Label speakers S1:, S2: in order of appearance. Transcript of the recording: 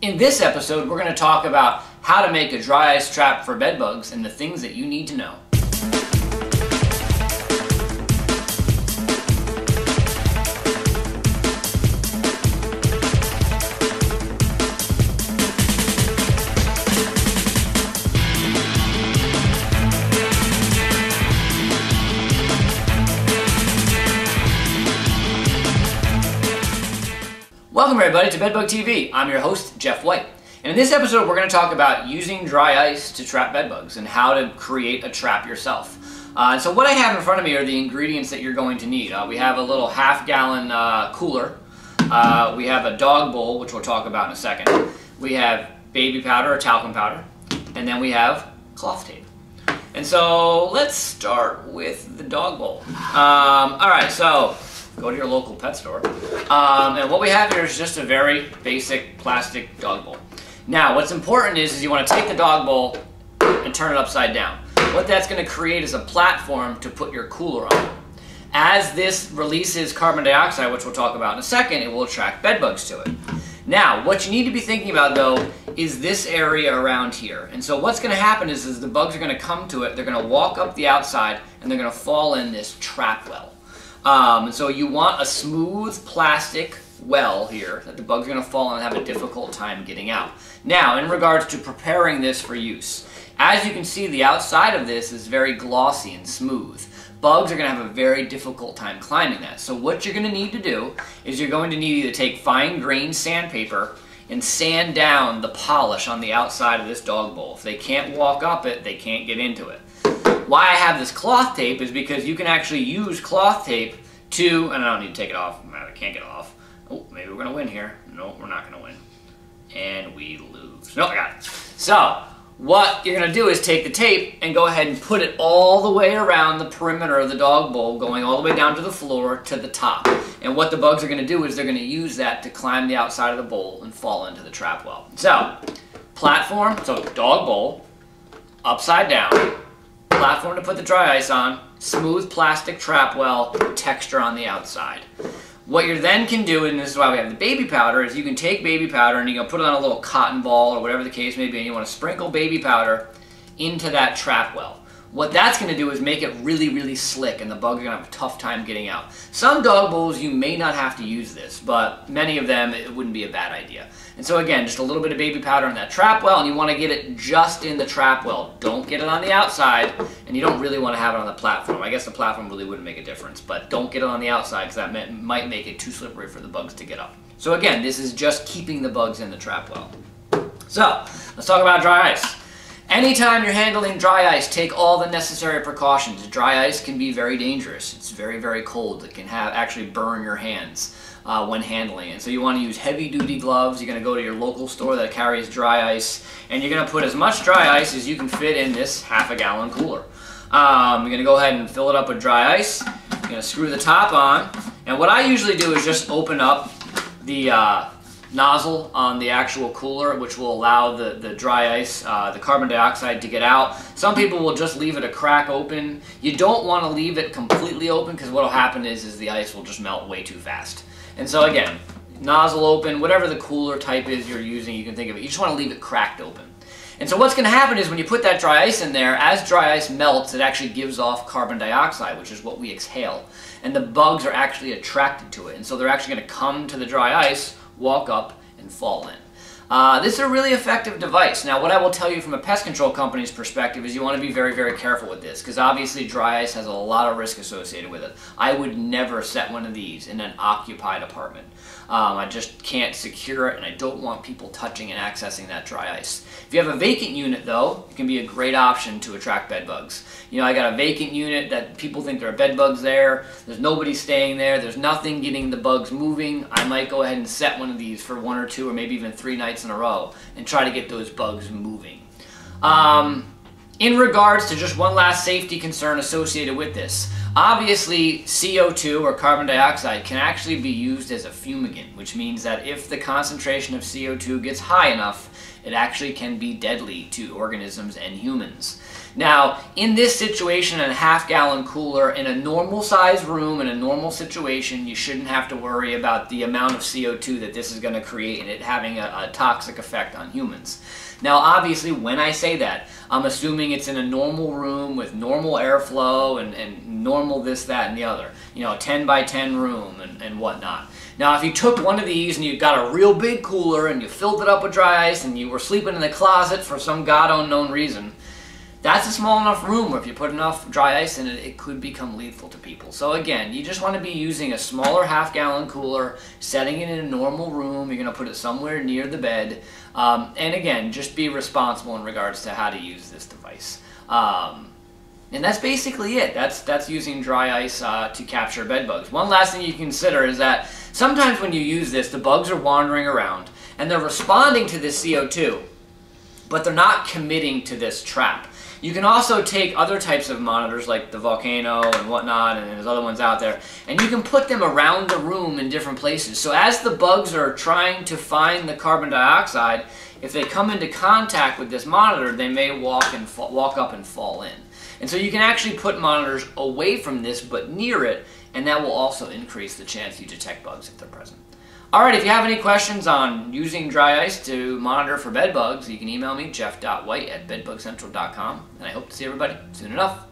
S1: In this episode, we're going to talk about how to make a dry ice trap for bedbugs and the things that you need to know. Welcome everybody to Bedbug TV. I'm your host, Jeff White. And in this episode, we're going to talk about using dry ice to trap bedbugs and how to create a trap yourself. Uh, so what I have in front of me are the ingredients that you're going to need. Uh, we have a little half gallon uh, cooler. Uh, we have a dog bowl, which we'll talk about in a second. We have baby powder or talcum powder. And then we have cloth tape. And so let's start with the dog bowl. Um, all right, so go to your local pet store. Um, and what we have here is just a very basic plastic dog bowl. Now, what's important is, is you want to take the dog bowl and turn it upside down. What that's going to create is a platform to put your cooler on. As this releases carbon dioxide, which we'll talk about in a second, it will attract bed bugs to it. Now, what you need to be thinking about though is this area around here. And so what's going to happen is, is the bugs are going to come to it, they're going to walk up the outside, and they're going to fall in this trap well. Um, so you want a smooth plastic well here that the bugs are going to fall and have a difficult time getting out. Now, in regards to preparing this for use, as you can see, the outside of this is very glossy and smooth. Bugs are going to have a very difficult time climbing that. So what you're going to need to do is you're going to need to take fine grained sandpaper and sand down the polish on the outside of this dog bowl. If they can't walk up it, they can't get into it. Why I have this cloth tape is because you can actually use cloth tape to, and I don't need to take it off, I can't get it off. Oh, maybe we're to win here. No, we're not to win. And we lose. No, I got it. So, what you're to do is take the tape and go ahead and put it all the way around the perimeter of the dog bowl, going all the way down to the floor to the top. And what the bugs are to do is they're to use that to climb the outside of the bowl and fall into the trap well. So, platform, so dog bowl, upside down, platform to put the dry ice on, smooth plastic trap well, texture on the outside. What you then can do, and this is why we have the baby powder, is you can take baby powder and you can put it on a little cotton ball or whatever the case may be, and you want to sprinkle baby powder into that trap well. What that's going to do is make it really, really slick and the bugs are going to have a tough time getting out. Some dog bowls you may not have to use this, but many of them it wouldn't be a bad idea. And so again, just a little bit of baby powder in that trap well and you want to get it just in the trap well. Don't get it on the outside and you don't really want to have it on the platform. I guess the platform really wouldn't make a difference, but don't get it on the outside because that might make it too slippery for the bugs to get up. So again, this is just keeping the bugs in the trap well. So, let's talk about dry ice. Anytime you're handling dry ice, take all the necessary precautions. Dry ice can be very dangerous. It's very, very cold. It can have actually burn your hands uh, when handling it. So you want to use heavy duty gloves. You're going to go to your local store that carries dry ice and you're going to put as much dry ice as you can fit in this half a gallon cooler. Um, you're going to go ahead and fill it up with dry ice. You're going to screw the top on. And what I usually do is just open up the uh, nozzle on the actual cooler, which will allow the, the dry ice, uh, the carbon dioxide to get out. Some people will just leave it a crack open. You don't want to leave it completely open because what will happen is, is the ice will just melt way too fast. And so again, nozzle open, whatever the cooler type is you're using, you can think of it. You just want to leave it cracked open. And so what's going to happen is when you put that dry ice in there, as dry ice melts, it actually gives off carbon dioxide, which is what we exhale. And the bugs are actually attracted to it. And so they're actually going to come to the dry ice walk up, and fall in. Uh, this is a really effective device. Now, what I will tell you from a pest control company's perspective is you want to be very, very careful with this because obviously dry ice has a lot of risk associated with it. I would never set one of these in an occupied apartment. Um, I just can't secure it and I don't want people touching and accessing that dry ice. If you have a vacant unit though, it can be a great option to attract bed bugs. You know, I got a vacant unit that people think there are bed bugs there. There's nobody staying there. There's nothing getting the bugs moving. I might go ahead and set one of these for one or two or maybe even three nights in a row and try to get those bugs moving. Um, in regards to just one last safety concern associated with this, Obviously, CO2 or carbon dioxide can actually be used as a fumigant, which means that if the concentration of CO2 gets high enough, it actually can be deadly to organisms and humans. Now, in this situation, a half gallon cooler, in a normal size room, in a normal situation, you shouldn't have to worry about the amount of CO2 that this is going to create and it having a, a toxic effect on humans. Now, obviously, when I say that, I'm assuming it's in a normal room with normal airflow and, and normal this, that, and the other. You know, 10 by 10 room and, and whatnot. Now, if you took one of these and you got a real big cooler and you filled it up with dry ice and you were sleeping in the closet for some god unknown reason, that's a small enough room where if you put enough dry ice in it, it could become lethal to people. So again, you just want to be using a smaller half gallon cooler, setting it in a normal room. You're going to put it somewhere near the bed. Um, and again, just be responsible in regards to how to use this device. Um, and that's basically it. That's that's using dry ice uh, to capture bed bugs. One last thing you consider is that sometimes when you use this, the bugs are wandering around and they're responding to this CO2, but they're not committing to this trap. You can also take other types of monitors like the Volcano and whatnot, and there's other ones out there, and you can put them around the room in different places. So as the bugs are trying to find the carbon dioxide, if they come into contact with this monitor, they may walk and walk up and fall in. And so you can actually put monitors away from this but near it, and that will also increase the chance you detect bugs if they're present. Alright, if you have any questions on using dry ice to monitor for bed bugs, you can email me, jeff.white at bedbugcentral.com, and I hope to see everybody soon enough.